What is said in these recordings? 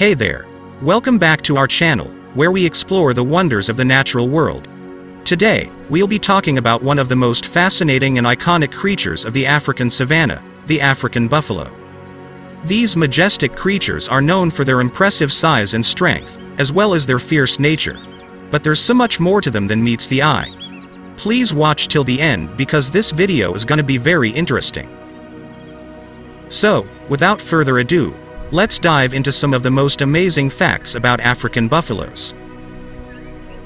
Hey there. Welcome back to our channel, where we explore the wonders of the natural world. Today, we'll be talking about one of the most fascinating and iconic creatures of the African savanna, the African buffalo. These majestic creatures are known for their impressive size and strength, as well as their fierce nature. But there's so much more to them than meets the eye. Please watch till the end because this video is gonna be very interesting. So, without further ado, let's dive into some of the most amazing facts about African buffaloes.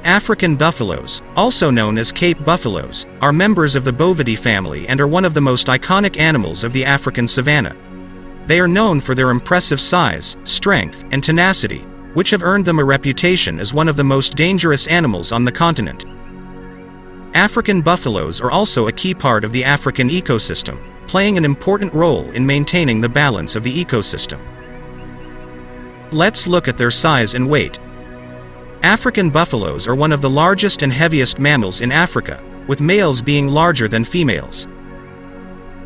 African buffaloes, also known as Cape buffaloes, are members of the Bovidae family and are one of the most iconic animals of the African savanna. They are known for their impressive size, strength, and tenacity, which have earned them a reputation as one of the most dangerous animals on the continent. African buffaloes are also a key part of the African ecosystem, playing an important role in maintaining the balance of the ecosystem. Let's look at their size and weight. African buffaloes are one of the largest and heaviest mammals in Africa, with males being larger than females.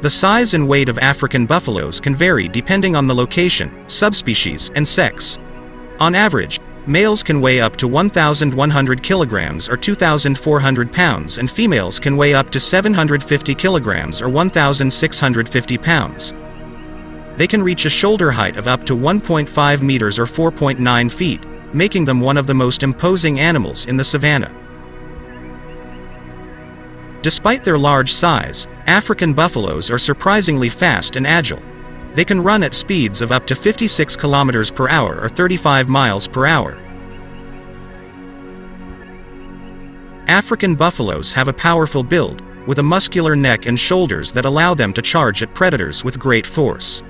The size and weight of African buffaloes can vary depending on the location, subspecies, and sex. On average, males can weigh up to 1,100 kilograms or 2,400 pounds and females can weigh up to 750 kilograms or 1,650 pounds. They can reach a shoulder height of up to 1.5 meters or 4.9 feet, making them one of the most imposing animals in the savanna. Despite their large size, African buffaloes are surprisingly fast and agile. They can run at speeds of up to 56 kilometers per hour or 35 miles per hour. African buffaloes have a powerful build, with a muscular neck and shoulders that allow them to charge at predators with great force.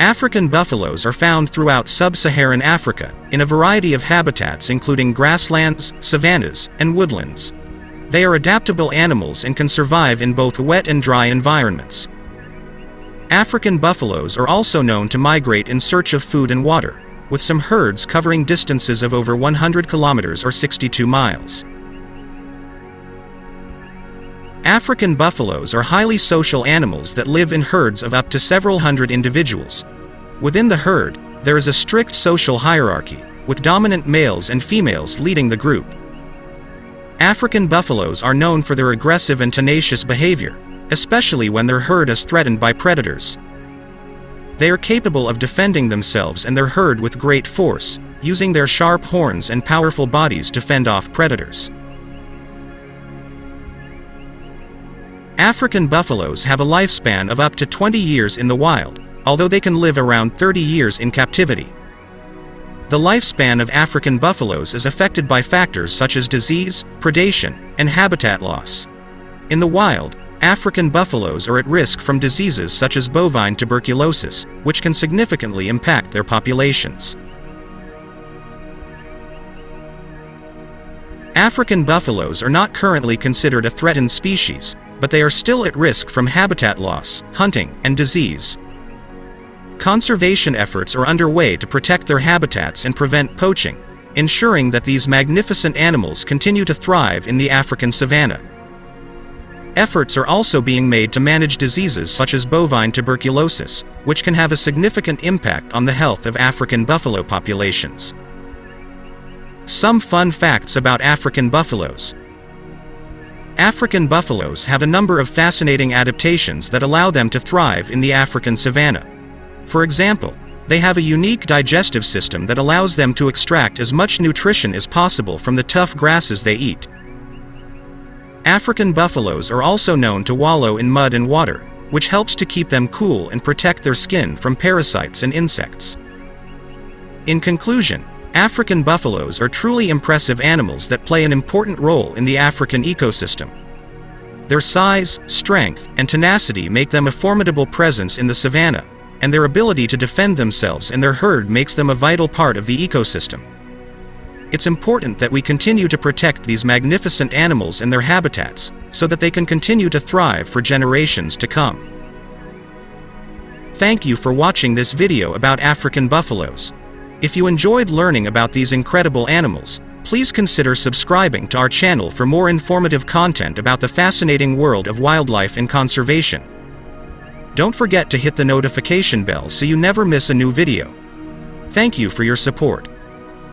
African buffaloes are found throughout sub-Saharan Africa, in a variety of habitats including grasslands, savannas, and woodlands. They are adaptable animals and can survive in both wet and dry environments. African buffaloes are also known to migrate in search of food and water, with some herds covering distances of over 100 kilometers or 62 miles. African buffaloes are highly social animals that live in herds of up to several hundred individuals. Within the herd, there is a strict social hierarchy, with dominant males and females leading the group. African buffaloes are known for their aggressive and tenacious behavior, especially when their herd is threatened by predators. They are capable of defending themselves and their herd with great force, using their sharp horns and powerful bodies to fend off predators. African buffaloes have a lifespan of up to 20 years in the wild, although they can live around 30 years in captivity. The lifespan of African buffaloes is affected by factors such as disease, predation, and habitat loss. In the wild, African buffaloes are at risk from diseases such as bovine tuberculosis, which can significantly impact their populations. African buffaloes are not currently considered a threatened species, but they are still at risk from habitat loss, hunting, and disease. Conservation efforts are underway to protect their habitats and prevent poaching, ensuring that these magnificent animals continue to thrive in the African savanna. Efforts are also being made to manage diseases such as bovine tuberculosis, which can have a significant impact on the health of African buffalo populations. Some fun facts about African buffaloes. African buffaloes have a number of fascinating adaptations that allow them to thrive in the African savanna. For example, they have a unique digestive system that allows them to extract as much nutrition as possible from the tough grasses they eat. African buffaloes are also known to wallow in mud and water, which helps to keep them cool and protect their skin from parasites and insects. In conclusion, African buffaloes are truly impressive animals that play an important role in the African ecosystem. Their size, strength, and tenacity make them a formidable presence in the savanna, and their ability to defend themselves and their herd makes them a vital part of the ecosystem. It's important that we continue to protect these magnificent animals and their habitats, so that they can continue to thrive for generations to come. Thank you for watching this video about African buffaloes. If you enjoyed learning about these incredible animals, please consider subscribing to our channel for more informative content about the fascinating world of wildlife and conservation. Don't forget to hit the notification bell so you never miss a new video. Thank you for your support.